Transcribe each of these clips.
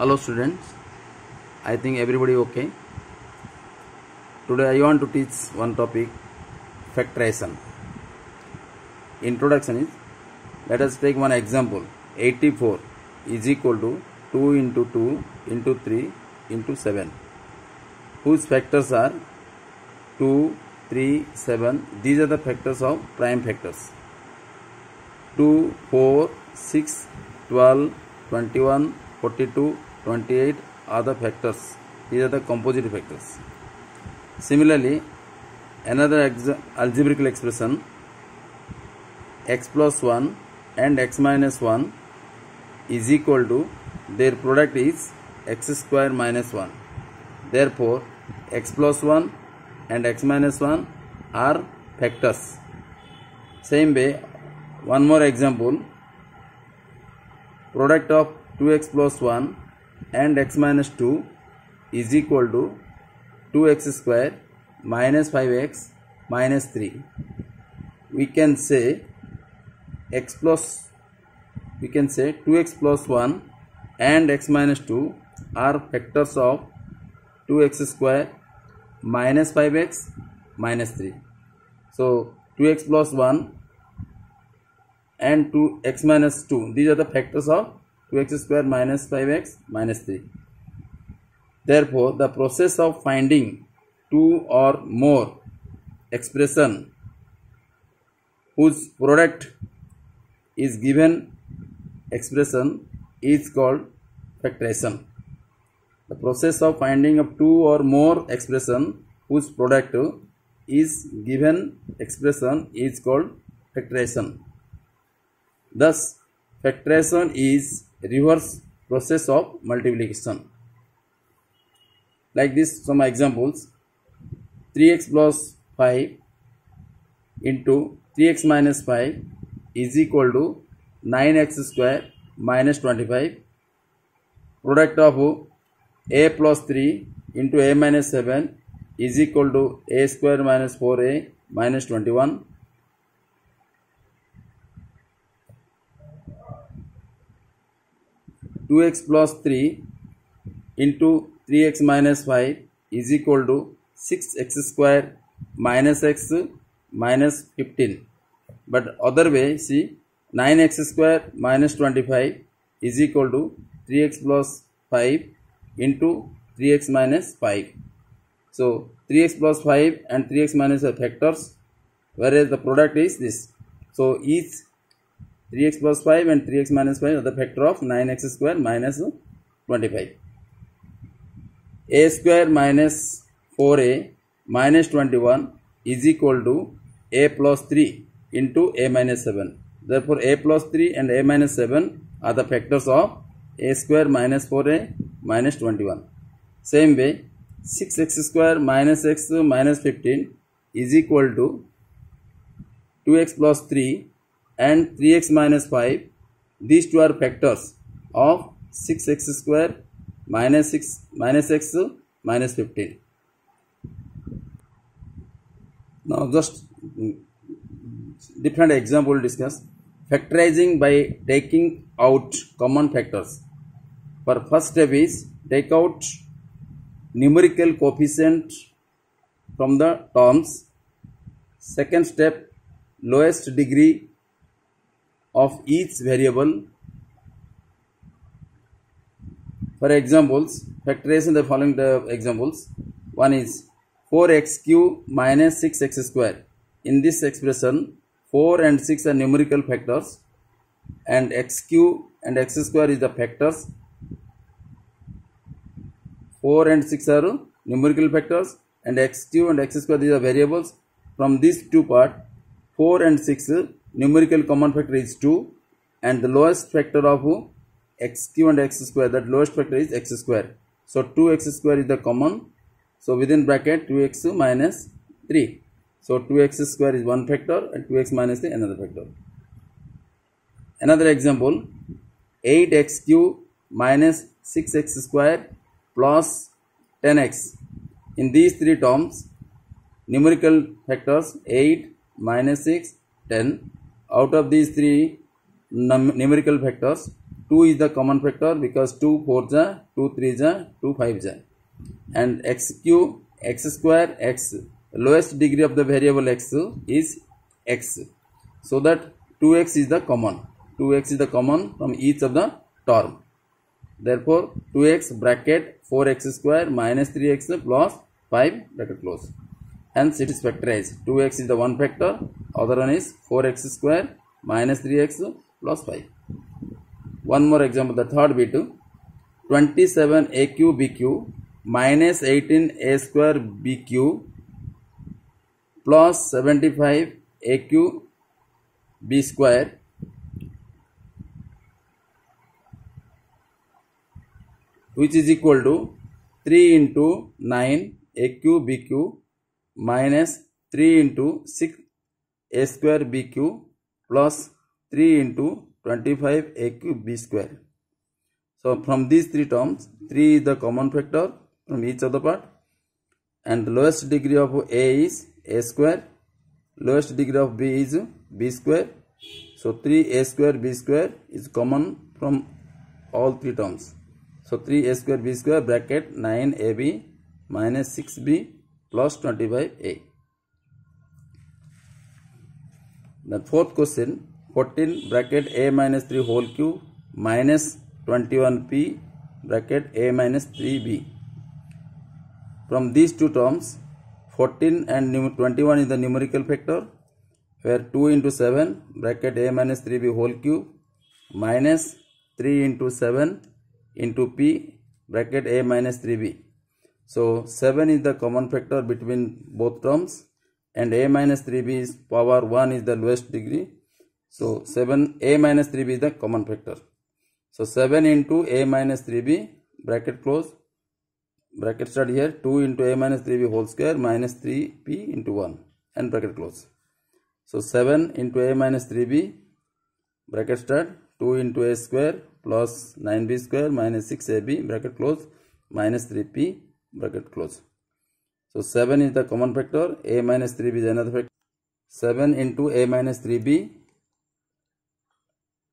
hello students. I think everybody okay? Today i want to teach one topic factorization. Introduction is let us take one example. 84 is equal to 2 into 2 into 3 into 7 whose factors are 2 3 7 these are the factors of prime factors. 2 4 6 12 21 42 28 are the factors. These are the composite factors. Similarly another algebraical expression x plus 1 and x minus 1 is equal to their product is x square minus 1 therefore x plus 1 and x minus 1 are factors. Same way one more example product of 2x plus 1 and x minus 2 is equal to 2x square minus 5x minus 3 we can say x plus we can say 2x plus 1 and x minus 2 are factors of 2x square minus 5x minus 3 so 2x plus 1 and 2x minus 2 these are the factors of 2x square minus 5x minus 3 therefore the process of finding two or more expression whose product is given expression is called factorization. The process of finding of two or more expression whose product is given expression is called factorization. Thus, factorization is reverse process of multiplication. Like this, some examples: 3x plus 5 into 3x minus 5 is equal to 9x square minus 25. Product of a plus 3 into a minus 7 is equal to a square minus 4a minus 21. 2x plus 3 into 3x minus 5 is equal to 6x square minus x minus 15 but other way see 9x square minus 25 is equal to 3x plus 5 into 3x minus 5 so 3x plus 5 and 3x minus are factors whereas the product is this. So each 3x plus 5 and 3x minus 5 are the factor of 9x square minus 25. a square minus 4a minus 21 is equal to a plus 3 into a minus 7. Therefore, a plus 3 and a minus 7 are the factors of a square minus 4a minus 21. Same way, 6x square minus x minus 15 is equal to 2x plus 3 and 3x minus 5 these two are factors of 6x square minus 6 minus x minus 15 now just mm, different example discuss. Factorizing by taking out common factors. For first step is take out numerical coefficient from the terms. Second step lowest degree of each variable. For examples, factorization the following the examples. One is 4x cube minus 6x square. In this expression, 4 and 6 are numerical factors and x cube and x square is the factors. 4 and 6 are numerical factors and x cube and x square these are variables. From these two part, 4 and 6 numerical common factor is 2 and the lowest factor of x cube and x square that lowest factor is x square. So 2x square is the common. So within bracket 2x minus 3 so 2x square is one factor and 2x minus 3 another factor. Another example 8x cube minus 6x square plus 10x in these three terms numerical factors 8 minus 6 10 out of these three num- numerical factors 2 is the common factor because 2 4 ja 2 3 ja 2 5 ja and x cube x square x lowest degree of the variable x is x. So that 2x is the common. 2x is the common from each of the term. Therefore 2x bracket 4x square minus 3x plus 5 bracket close hence it is factorized 2x is the one factor other one is 4x square minus 3x plus 5 one more example the third bit 27 aq bq minus 18 a square bq plus 75 aq b square which is equal to 3 into 9 aq bq minus 3 into 6 a square bq plus 3 into 25 a cube b square. So from these three terms, 3 is the common factor from each other part and the lowest degree of a is a square, lowest degree of b is b square. So 3a square b square is common from all three terms. So 3a square b square bracket 9ab minus 6b plus 25a. The fourth question 14 bracket a minus 3 whole cube minus 21p bracket a minus 3b. From these two terms 14 and 21 is the numerical factor where 2 into 7 bracket a minus 3b whole cube minus 3 into 7 into p bracket a minus 3b. So 7 is the common factor between both terms and a minus 3b is power 1 is the lowest degree so 7 a minus 3b is the common factor. So 7 into a minus 3b bracket close bracket start here 2 into a minus 3b whole square minus 3p into 1 and bracket close. So 7 into a minus 3b bracket start 2 into a square plus 9b square minus 6ab bracket close minus 3p bracket close. So 7 is the common factor a minus 3b is another factor. 7 into a minus 3b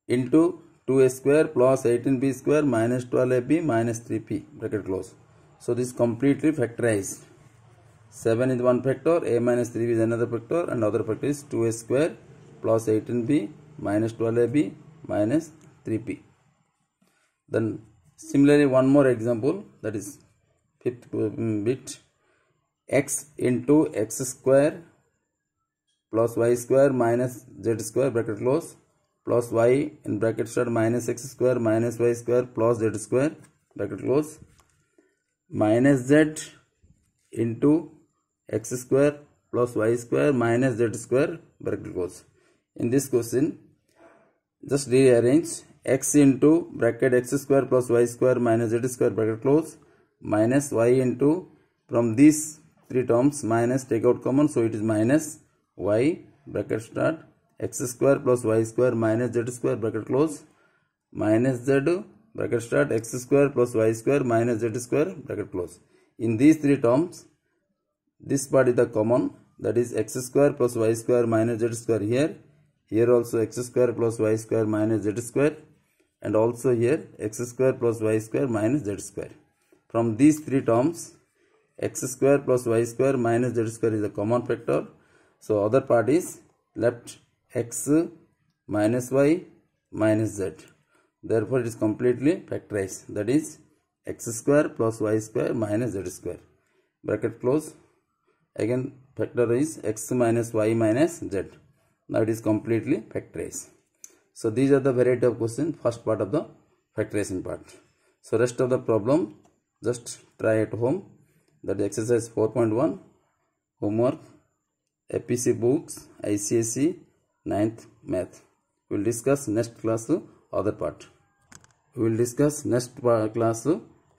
into 2a square plus 18b square minus 12ab minus 3p bracket close. So this completely factorized. 7 is one factor, a minus 3b is another factor and other factor is 2a square plus 18b minus 12ab minus 3p. Then similarly one more example that is fifth bit x into x square plus y square minus z square bracket close plus y in bracket start minus x square minus y square plus z square bracket close minus z into x square plus y square minus z square bracket close. In this question, just rearrange x into bracket x square plus y square minus z square bracket close minus y into from these three terms minus take out common so it is minus y bracket start x square plus y square minus z square bracket close minus z bracket start x square plus y square minus z square bracket close. In these three terms, this part is the common that is x square plus y square minus z square here. Here also x square plus y square minus z square and also here x square plus y square minus z square. From these three terms, x square plus y square minus z square is a common factor. So other part is left x minus y minus z. Therefore, it is completely factorized. That is x square plus y square minus z square. Bracket close. Again, factor is x minus y minus z. Now it is completely factorized. So these are the variety of questions. First part of the factorization part. So rest of the problem just try at home. That exercise 4.1 homework APC books ICSE ninth math. We will discuss next class other part. We will discuss next class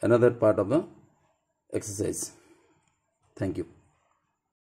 another part of the exercise. Thank you